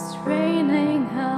It's raining outside,